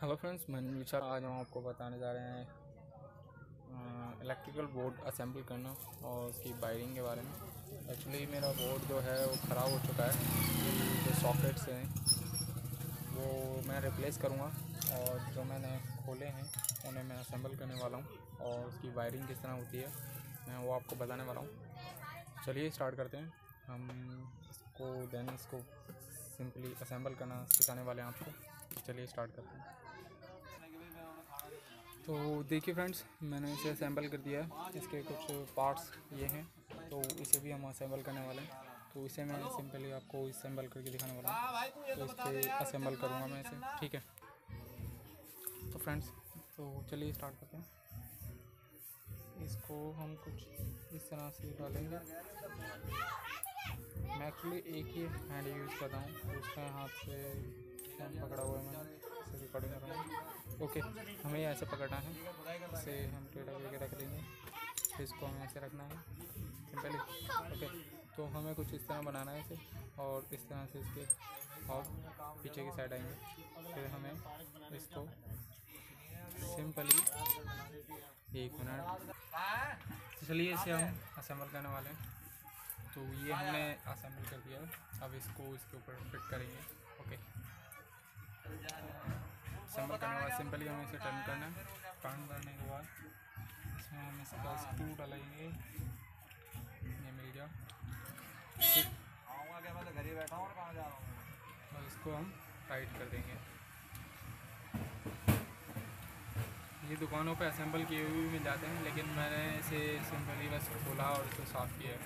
Hello friends मैं विचार आज हम आपको बताने जा रहे हैं इलेक्ट्रिकल बोर्ड असेंबल करना और उसकी वायरिंग के बारे में। एक्चुअली मेरा बोर्ड जो है वो ख़राब हो चुका है, जो सॉकेट्स हैं, वो मैं रिप्लेस करूँगा और जो मैंने खोले हैं, उन्हें मैं असेंबल करने वाला हूँ और उसकी वायरिंग किस तरह होती है, मैं वो आपको बताने वाला हूँ। चलिए स्टार्ट करते हैं। हम इसको देन इसको सिंपली असेंबल करना सिखाने वाले हैं आपको। चलिए स्टार्ट करते हैं। तो देखिए फ्रेंड्स मैंने इसे असेंबल कर दिया है। इसके कुछ पार्ट्स ये हैं तो इसे भी हम असेंबल करने वाले हैं। तो इसे मैं सिंपली आपको असेंबल करके दिखाने वाला हूँ। तो इसके असेंबल करूँगा मैं इसे, ठीक है? तो फ्रेंड्स तो चलिए स्टार्ट करते हैं। इसको हम कुछ इस तरह से डालेंगे। मैं एक्चुअली एक ही हैंड यूज़ कर रहा हूँ उसका हाथ से पकड़ा हुआ है मैंने, इसे रिकॉर्डिंग कर रहा हूँ। ओके, हमें ऐसे पकड़ना है। इसे हम टेढ़ा करके रख देंगे। फिर इसको हमें ऐसे रखना है। सिंपली, ओके तो हमें कुछ इस तरह बनाना है इसे, और इस तरह से इसके और पीछे की साइड आएँगे। फिर हमें इसको सिंपली एक मिनट। चलिए, इसे हम असेंबल करने वाले हैं। तो ये हमने असेंबल कर दिया अब इसको इसके ऊपर फिट करेंगे। असेंबल करने के बाद। सिंपली हमें इसे टर्न करना है। टर्न करने के बाद इसमें हम इसका स्क्रू डालेंगे। ये मिल गया। और इसको हम टाइट कर देंगे। ये दुकानों पे असेंबल किए हुए भी मिल जाते हैं लेकिन मैंने इसे सिंपली बस खोला और इसे साफ़ किया है।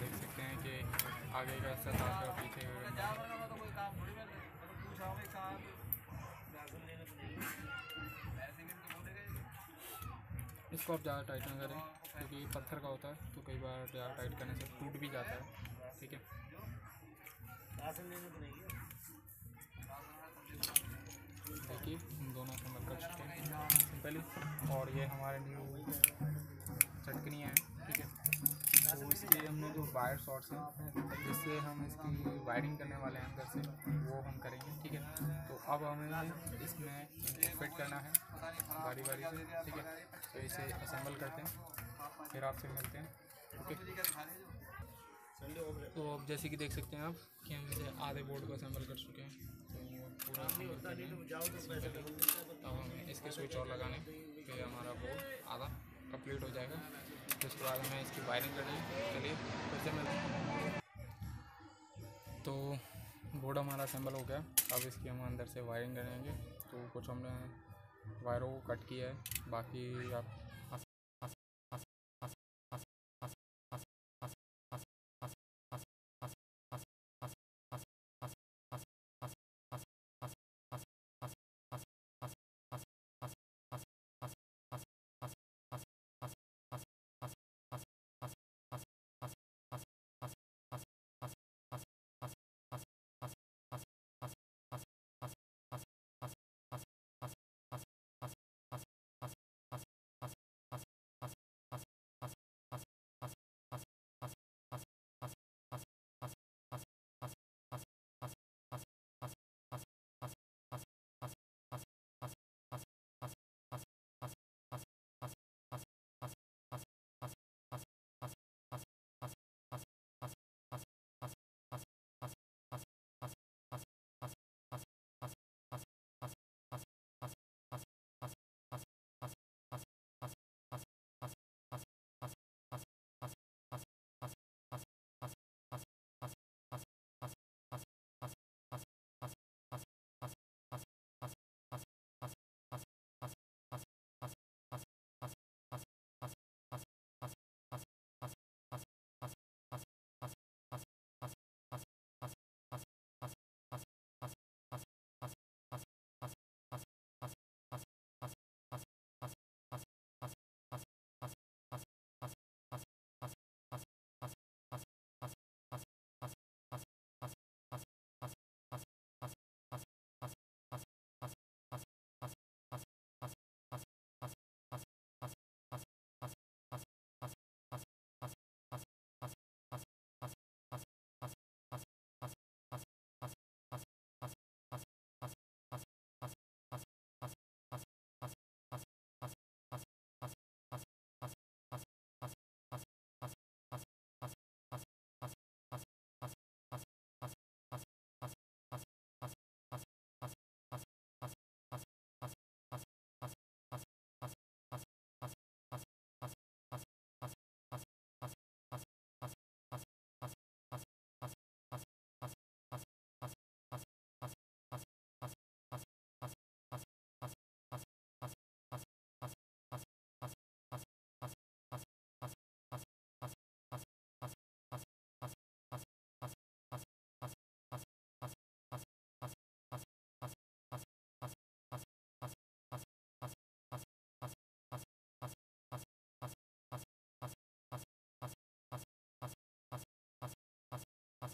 देख सकते हैं कि आगे का हिस्सा साफ़ है पीछे का इसको आप ज़्यादा टाइट ना करें, क्योंकि ये पत्थर का होता है तो कई बार ज़्यादा टाइट करने से टूट भी जाता है, ठीक है? देखिए, इन दोनों संभल कर चुके हैं। सिंपली और ये हमारे न्यू चटकनियाँ है। तो इसके हमने जो वायर शॉर्ट्स हैं, जिससे हम इसकी वायरिंग करने वाले हैं अंदर से, वो हम करेंगे, ठीक है? तो अब हमें इसमें फिट करना है, बारी बारी से, ठीक है? तो इसे असेंबल करते हैं, फिर आपसे मिलते हैं, ओके? तो अब जैसे कि देख सकते हैं आप कि हम इसे आधे बोर्ड को असेंबल कर चुके हैं तो पूरा हमें इसके स्विच और लगाने, फिर हमारा बोर्ड आधा कंप्लीट हो जाएगा उसके बाद हमें इसकी वायरिंग करनी है। चलिए, फिर से तो बोर्ड हमारा असेंबल हो गया। अब इसकी हम अंदर से वायरिंग करेंगे। तो कुछ हमने वायरों को कट किया है। बाकी आप